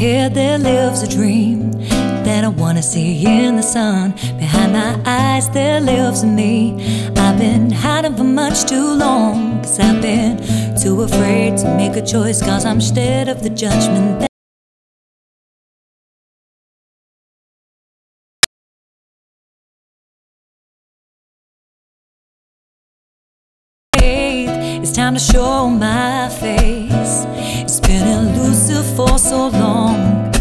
head there lives a dream that I wanna see in the sun. Behind my eyes there lives me. I've been hiding for much too long, cause I've been too afraid to make a choice, cause I'm scared of the judgment. It's time to show my face. It's been elusive for so long.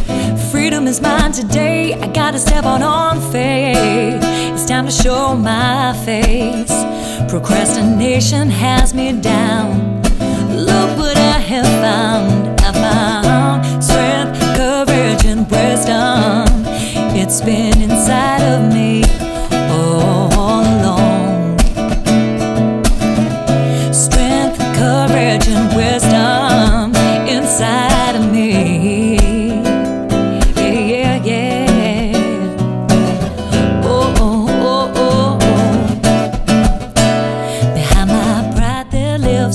Freedom is mine today. I gotta step out on faith. It's time to show my face. Procrastination has me down. Look what I have found. I found strength, courage, and wisdom. It's been inside of me.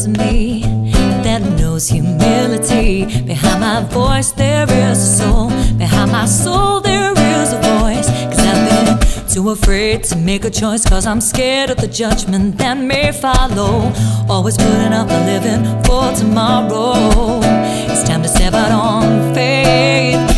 A me that knows humility. Behind my voice, there is a soul. Behind my soul, there is a voice. Cause I've been too afraid to make a choice. Cause I'm scared of the judgment that may follow. Always putting up a living for tomorrow. It's time to step out on faith.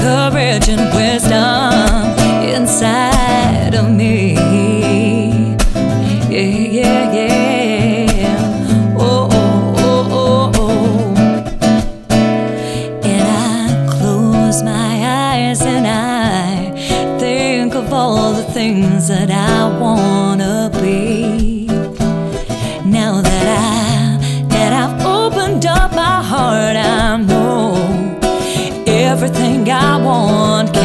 Courage, and wisdom inside of me. Yeah, yeah, yeah. Oh, oh, oh, oh, oh. And I close my eyes and I think of all the things that I wanna be. Everything I want